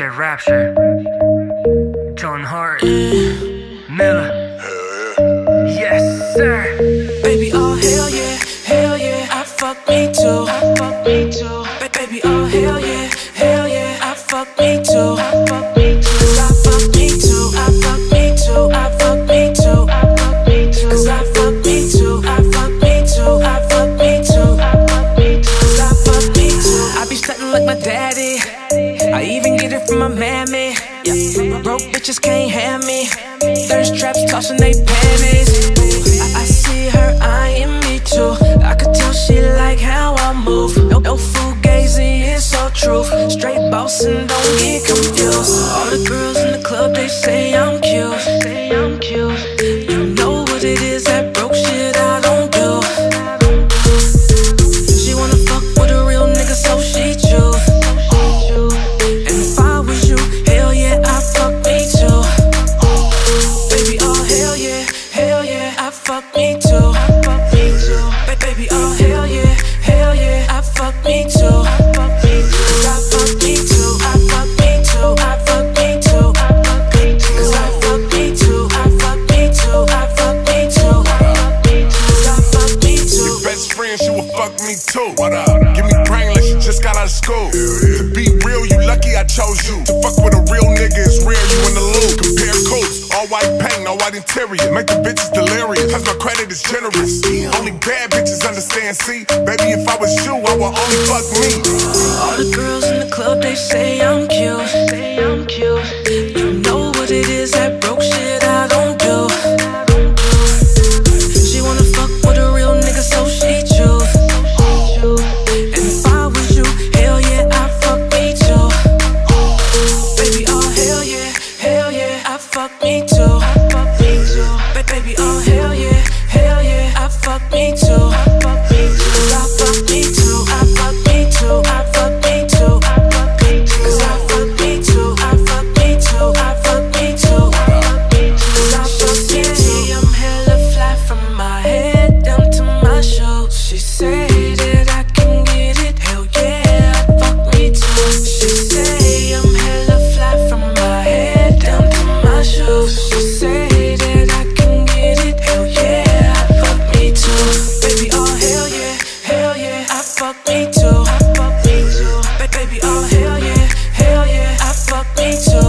DJ Rapture, John Hart, Miller. Yes, sir. Baby, oh hell yeah, hell yeah, I fuck me too, I fuck me too. Ba- baby, oh hell yeah, hell yeah, I fuck me too, I fuck me too. 'Cause I fuck me too, I fuck me too, I fuck me too, I fuck me too. 'Cause I fuck me too, I fuck me too, I fuck me too, I fuck me too. 'Cause I fuck me too. I be stunting like my daddy. I even get it from my mammy. Yeah, broke bitches can't have me. Thirst traps tossing they panties. I, I see her eyeing me too. I could tell she like how I move. No, no fugazi, it's all truth. Straight boss and don't get confused. All the girls in the club they say I'm cute. Say I'm cute. She will fuck me too. Give me brain like she just got out of school. To be real, you lucky I chose you. To fuck with a real nigga is rare, you in the loop. Compare coats, all white paint, no white interior. Make the bitches delirious, cause my credit is generous. Only bad bitches understand, see? Baby, if I was you, I would only fuck me. All the girls in the club, they say I'm cute. Say I'm cute. Yeah, I fuck me too. Ba- baby, oh hell yeah, hell yeah, I fuck me too.